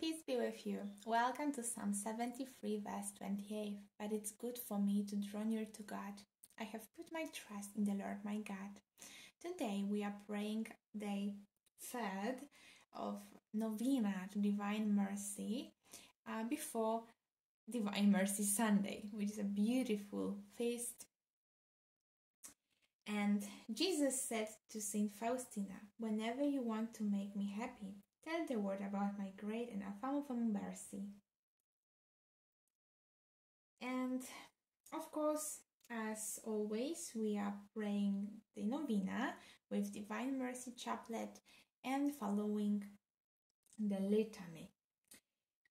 peace be with you. Welcome to Psalm 73, verse 28. But it's good for me to draw near to God. I have put my trust in the Lord my God. Today we are praying day third of Novena to Divine Mercy uh, before Divine Mercy Sunday, which is a beautiful feast. And Jesus said to Saint Faustina, Whenever you want to make me happy, tell the world about my great and affable mercy. And of course, as always, we are praying the novena with Divine Mercy Chaplet and following the litany.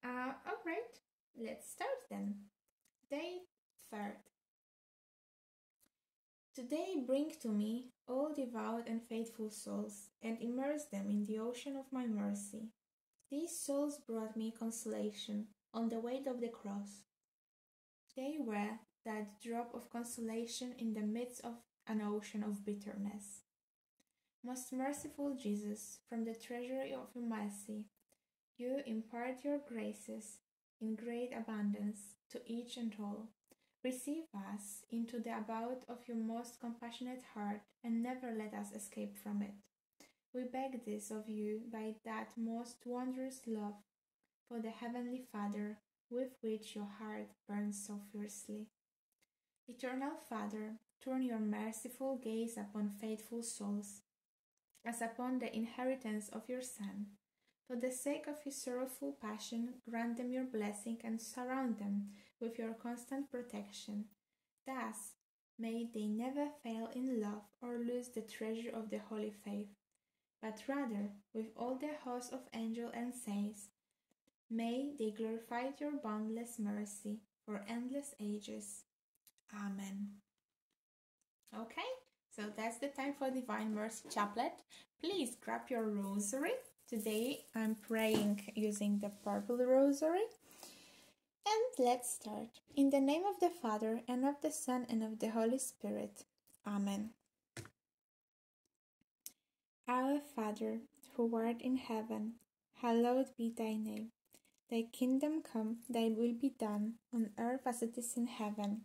Uh, all right, let's start then. Day third. Today bring to me all devout and faithful souls, and immerse them in the ocean of my mercy. These souls brought me consolation on the weight of the cross. They were that drop of consolation in the midst of an ocean of bitterness. Most merciful Jesus, from the treasury of your mercy, you impart your graces in great abundance to each and all. Receive us into the abode of your most compassionate heart, and never let us escape from it. We beg this of you by that most wondrous love for the Heavenly Father with which your heart burns so fiercely. Eternal Father, turn your merciful gaze upon faithful souls, as upon the inheritance of your Son. For the sake of his sorrowful passion, grant them your blessing and surround them with your constant protection. Thus, may they never fail in love or lose the treasure of the holy faith, but rather, with all the host of angels and saints, may they glorify your boundless mercy for endless ages. Amen. Okay, so that's the time for Divine Mercy Chaplet. Please grab your rosary. Today I'm praying using the purple rosary. And let's start. In the name of the Father, and of the Son, and of the Holy Spirit. Amen. Our Father, who art in heaven, hallowed be thy name. Thy kingdom come, thy will be done, on earth as it is in heaven.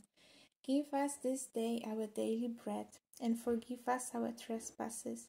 Give us this day our daily bread, and forgive us our trespasses,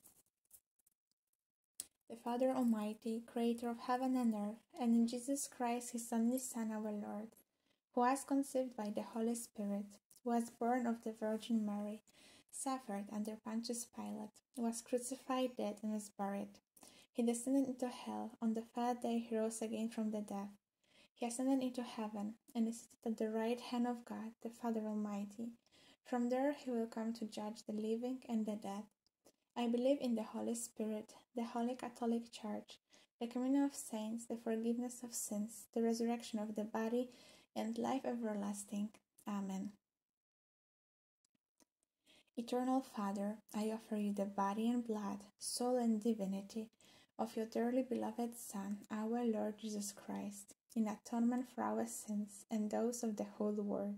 the Father Almighty, creator of heaven and earth, and in Jesus Christ, his only Son, our Lord, who was conceived by the Holy Spirit, was born of the Virgin Mary, suffered under Pontius Pilate, was crucified, dead, and was buried. He descended into hell. On the third day he rose again from the dead. He ascended into heaven, and is seated at the right hand of God, the Father Almighty. From there he will come to judge the living and the dead. I believe in the Holy Spirit, the Holy Catholic Church, the communion of saints, the forgiveness of sins, the resurrection of the body, and life everlasting. Amen. Eternal Father, I offer you the body and blood, soul and divinity of your dearly beloved Son, our Lord Jesus Christ, in atonement for our sins and those of the whole world.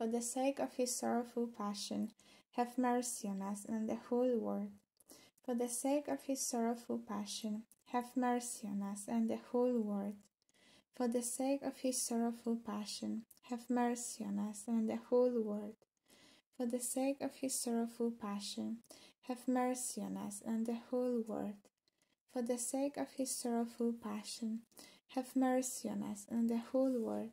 for the sake of his sorrowful passion, have mercy on us and the whole world. For the sake of his sorrowful passion, have mercy on us and the whole world. For the sake of his sorrowful passion, have mercy on us and the whole world. For the sake of his sorrowful passion, have mercy on us and the whole world. For the sake of his sorrowful passion, have mercy on us and the whole world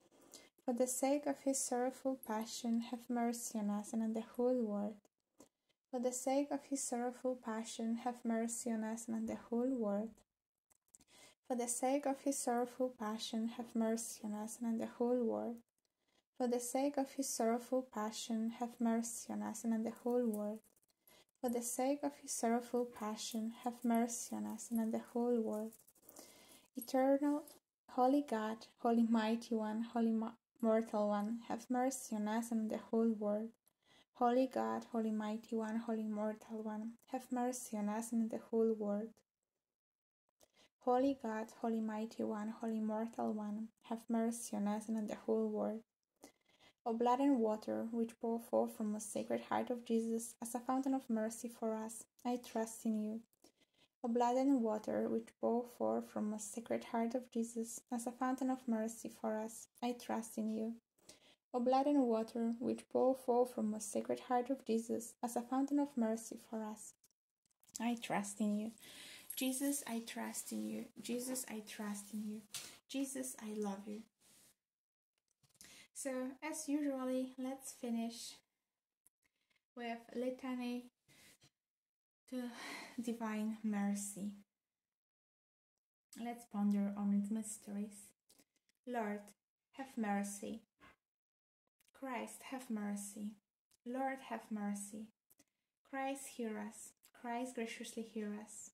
For the sake of his sorrowful passion, have mercy on us and on the whole world. For the sake of his sorrowful passion, have mercy on us and on the whole world. For the sake of his sorrowful passion, have mercy on us and on the whole world. For the sake of his sorrowful passion, have mercy on us and on the whole world. For the sake of his sorrowful passion, have mercy on us and on the whole world. Eternal, Holy God, Holy Mighty One, Holy Mortal One, have mercy on us and the whole world. Holy God, Holy Mighty One, Holy Mortal One, have mercy on us and the whole world. Holy God, Holy Mighty One, Holy Mortal One, have mercy on us and on the whole world. O blood and water which pour forth from the sacred heart of Jesus as a fountain of mercy for us, I trust in you. O blood and water which pour forth from the sacred heart of Jesus as a fountain of mercy for us, I trust in you. O blood and water which pour forth from the sacred heart of Jesus as a fountain of mercy for us, I trust in you. Jesus, I trust in you. Jesus, I trust in you. Jesus, I love you. So, as usually, let's finish with litany to divine mercy. Let's ponder on its mysteries. Lord, have mercy. Christ, have mercy. Lord, have mercy. Christ, hear us. Christ, graciously hear us.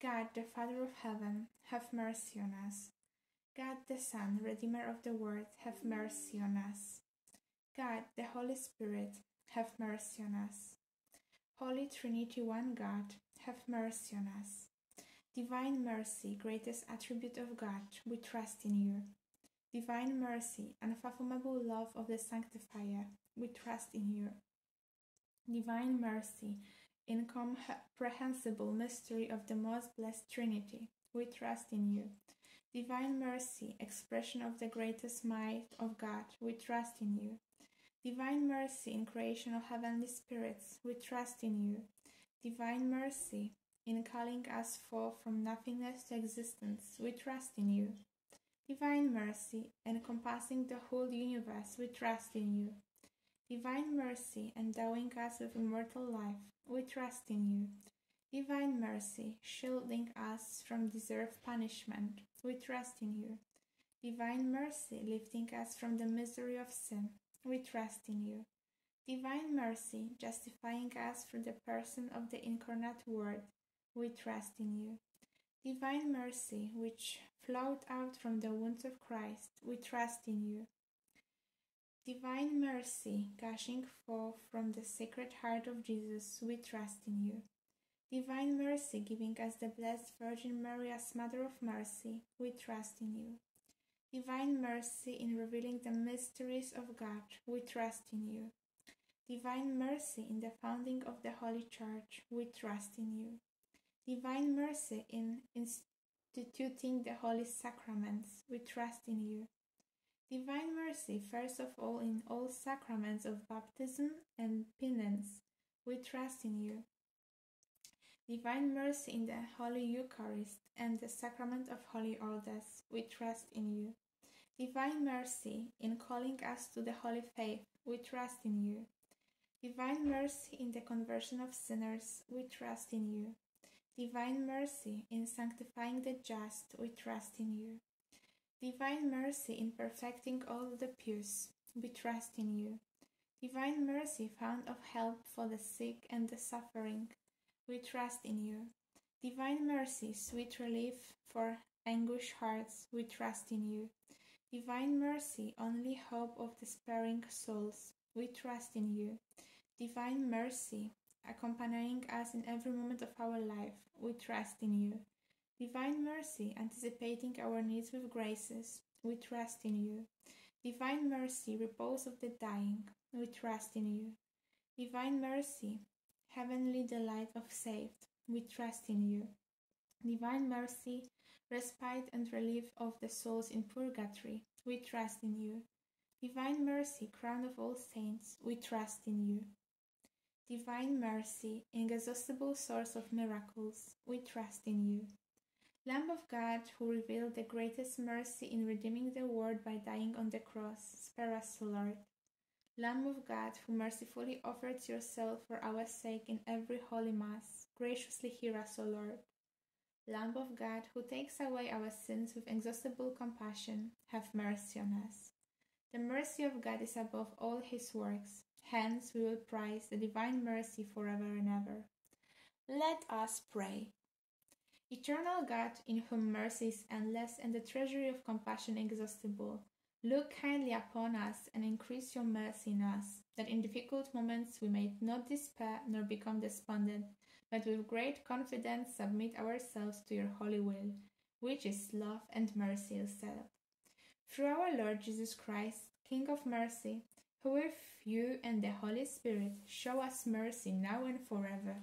God, the Father of heaven, have mercy on us. God the Son, Redeemer of the world, have mercy on us. God the Holy Spirit, have mercy on us. Holy Trinity, one God, have mercy on us. Divine mercy, greatest attribute of God, we trust in you. Divine mercy, unfathomable love of the Sanctifier, we trust in you. Divine mercy, incomprehensible mystery of the most blessed Trinity, we trust in you. Divine mercy, expression of the greatest might of God, we trust in you. Divine mercy in creation of heavenly spirits, we trust in you. Divine mercy in calling us forth from nothingness to existence, we trust in you. Divine mercy encompassing the whole universe, we trust in you. Divine mercy endowing us with immortal life, we trust in you. Divine mercy, shielding us from deserved punishment, we trust in you. Divine mercy, lifting us from the misery of sin, we trust in you. Divine mercy, justifying us through the person of the incarnate Word, we trust in you. Divine mercy, which flowed out from the wounds of Christ, we trust in you. Divine mercy, gushing forth from the sacred heart of Jesus, we trust in you. Divine mercy, giving us the Blessed Virgin Mary as Mother of Mercy, we trust in you. Divine mercy in revealing the mysteries of God, we trust in you. Divine mercy in the founding of the Holy Church, we trust in you. Divine mercy in instituting the Holy Sacraments, we trust in you. Divine mercy, first of all, in all sacraments of baptism and penance, we trust in you. Divine mercy in the Holy Eucharist and the sacrament of Holy Orders, we trust in you. Divine mercy in calling us to the Holy Faith, we trust in you. Divine mercy in the conversion of sinners, we trust in you. Divine mercy in sanctifying the just, we trust in you. Divine mercy in perfecting all the pious, we trust in you. Divine mercy found of help for the sick and the suffering, we trust in you. Divine mercy, sweet relief for anguished hearts, we trust in you. Divine mercy, only hope of despairing souls, we trust in you. Divine mercy, accompanying us in every moment of our life, we trust in you. Divine mercy, anticipating our needs with graces, we trust in you. Divine mercy, repose of the dying, we trust in you. Divine mercy, heavenly delight of saved, we trust in you. Divine mercy, respite and relief of the souls in purgatory, we trust in you. Divine mercy, crown of all saints, we trust in you. Divine mercy, inexhaustible source of miracles, we trust in you. Lamb of God, who revealed the greatest mercy in redeeming the world by dying on the cross, spare us, Lord. Lamb of God, who mercifully offered yourself for our sake in every holy Mass, graciously hear us, O Lord. Lamb of God, who takes away our sins with inexhaustible compassion, have mercy on us. The mercy of God is above all his works, hence we will prize the divine mercy forever and ever. Let us pray. Eternal God, in whom mercy is endless and the treasury of compassion inexhaustible, Look kindly upon us and increase your mercy in us, that in difficult moments we may not despair nor become despondent, but with great confidence submit ourselves to your holy will, which is love and mercy itself. Through our Lord Jesus Christ, King of mercy, who with you and the Holy Spirit show us mercy now and forever.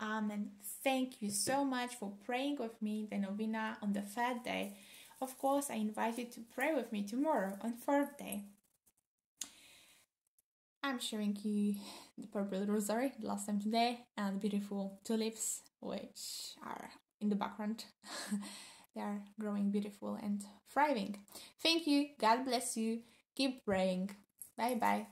Amen. Thank you so much for praying with me the novena on the third day. Of course, I invite you to pray with me tomorrow on fourth day. I'm showing you the purple rosary last time today and beautiful tulips which are in the background. they are growing beautiful and thriving. Thank you. God bless you. Keep praying. Bye bye.